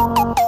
you.